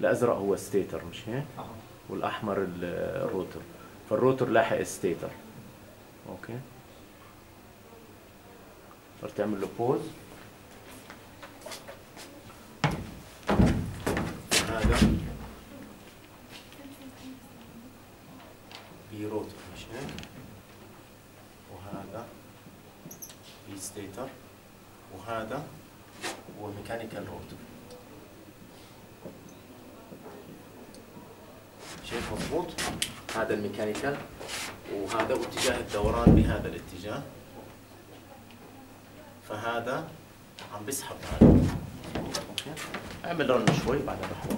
الأزرق هو stator مش هيك؟ آه. والأحمر ال- ال rotor. فال rotor لاحق stator okay؟ صار تعمل له pause هذا. B rotor مش هيك؟ وهذا. B stator وهذا. هو mechanical rotor شايف مضبوط. هذا ال mechanical وهذا واتجاه الدوران بهذا الاتجاه. فهذا عم بيسحب هذا. أعمل run شوي بعدين بحوط